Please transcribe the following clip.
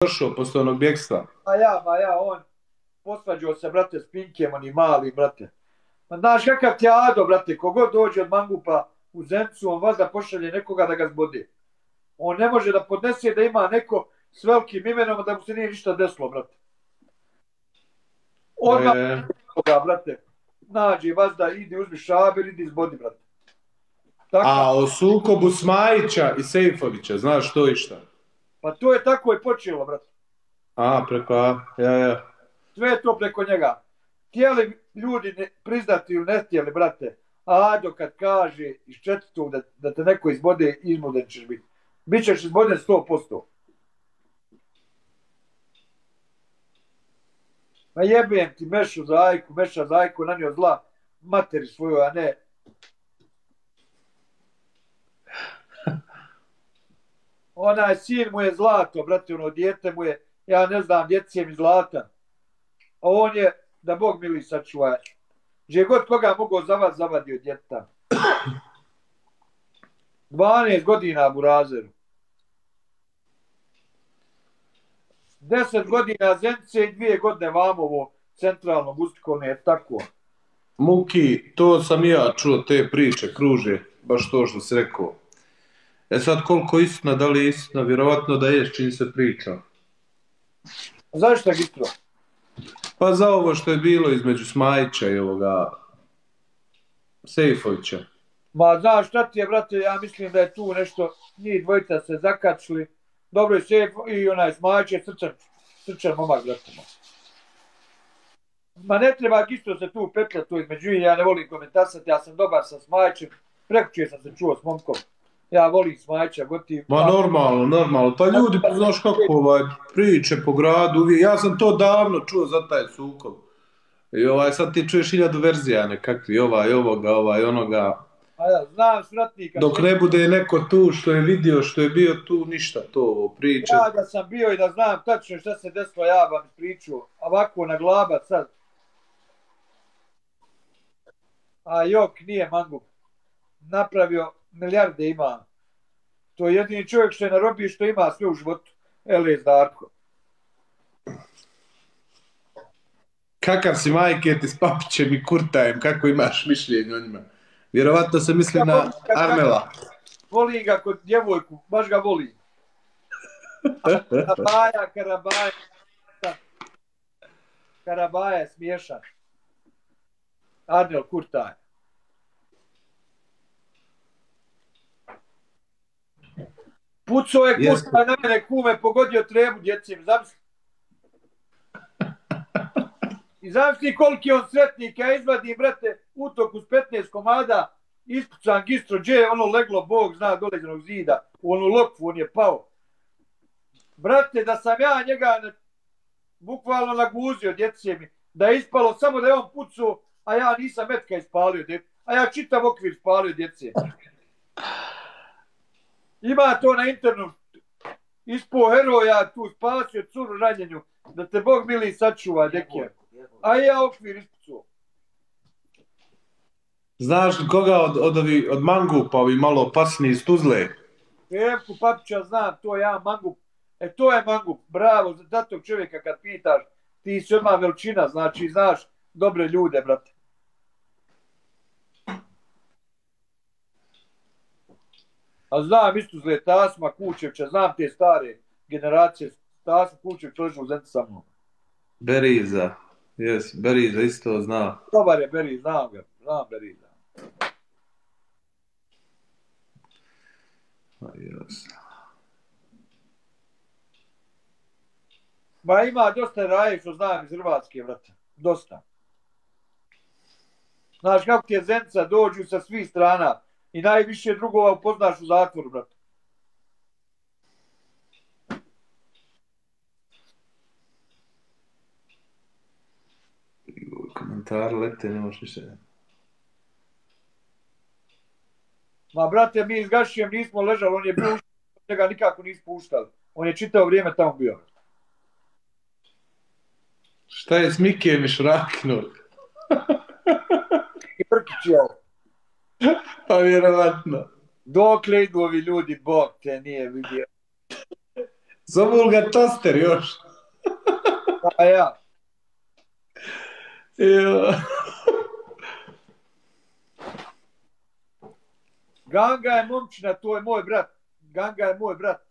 došao posle onog bjekstva? A ja, ma ja, on posvađao se, brate, s Pinkem, oni mali, brate. Ma znaš kakav ti je Ado, brate, kogod dođe od mangupa u Zencu, on vazda pošalje nekoga da ga zbodi. On ne može da podnese da ima neko s velikim imenom da mu se nije ništa desilo, brate. Odmah E, toga, brate, nađi vazda, idi uzmi šaber, idi zbodi, brate. Tako, a o sukobu Smajića i Sejfovića, znaš to i šta? Pa to je tako i počelo, brate. A, preko, a, ja, ja. Sve je to preko njega. Htjeli ljudi ne, priznati ili ne htjeli, brate, Ado kad kaže iz četvrtog da, da te neko izbode, izbuden ćeš biti. Bićeš izboden 100%. Ma jebem ti mešu zajku, meša zajku, nanio zla materi svoju, a ne Onaj sin mu je zlato, brate, ono dijete mu je, ja ne znam, djeci je mi zlata. A on je, da Bog mili sačuva, gdje god koga mogo zavad, zavadio djeta. 12 godina Burazeru. 10 godina Zence i dvije godine Vamovo, centralno Gustikovne, je tako. Muki, to sam ja čuo te priče, kruže, baš to što si rekao. E sad, koliko istina, da li je istina, vjerovatno da je čim se priča. Zašto Gistro? Pa za ovo što je bilo između Smajića i ovoga Sejfovića. Ma znaš šta ti je, brate, ja mislim da je tu nešto, njih dvojica se zakačili. Dobro je sve i onaj Smajić je srčan, srčan momak, brate. Ma ne treba isto se tu petlja tu između ja ne volim komentarsati, ja sam dobar sa Smajićem, prekuće sam se čuo s momkom. Ja volim Smajića, gotiv. Ma normalno, normalno. Pa ljudi, pa znaš kako ovaj, priče po gradu, uvijek. ja sam to davno čuo za taj sukob. I ovaj, sad ti čuješ hiljadu verzija nekakvi, ovaj, ovoga, ovaj, onoga. A ja znam svratnika. Dok ne bude neko tu što je vidio, što je bio tu, ništa to ovo priče. Ja da sam bio i da znam tačno šta se desilo, ja vam priču. Ovako na glaba sad. A Jok nije mangup. Napravio milijarde ima. To je jedini čovjek što je narobio što ima sve u životu. Elez Darko. Kakav si majke ti s Papićem i Kurtajem, kako imaš mišljenje o njima? Vjerovatno se misli na Armela. Volim ga kod djevojku, baš ga volim. Karabaja, Karabaja. Karabaja je smiješan. Arnel Kurtaj. Pucao je. Kurtaj na mene kume, pogodio trebu djecim, zamisli. I zamisli koliki on sretnik, ja izvadim, brate, utoku s 15 komada, ispucan gistro, gdje je ono leglo, Bog zna, doleđenog zida, u onu lokvu, on je pao. Brate, da sam ja njega ne, bukvalno naguzio djece mi, da je ispalo samo da je on pucao, a ja nisam metka ispalio, dje, a ja čitav okvir spalio djece. Ima to na internetu, ispo heroja tu spasio curu ranjenju, da te Bog mili sačuva, deke. A ja okvir ispucao. Znaš koga od, od, ovi, od mangupa, ovi malo opasniji iz Tuzle? Evku Papića znam, to je ja mangup. E to je mangup, bravo, za tog čovjeka kad pitaš, ti si odmah veličina, znači znaš dobre ljude, brate. A znam isto zle Tasma Kučevića, znam te stare generacije, Tasma Kučević u zemlji sa mnom. Beriza. Jes, Beriza isto zna. Dobar je Beri, znam ga, znam Beriza. Jes. Ma ima dosta raje što znam iz Hrvatske, brate. Dosta. Znaš kako ti je Zenca, dođu sa svih strana i najviše drugova upoznaš u zatvoru, brate. Komentar lete, ne možeš ništa. Ma, brate, mi s Gašijem nismo ležali, on je bio ušao, njega nikako nismo puštali. On je čitao vrijeme tamo bio. Šta je s Mikijem i Šrakinom? I Brkić je ovo. Pa vjerovatno. Dokle idu ovi ljudi, Bog te nije vidio. Zovu ga toster još. A ja. Jo. Ganga je momčina, to je moj brat. Ganga je moj brat.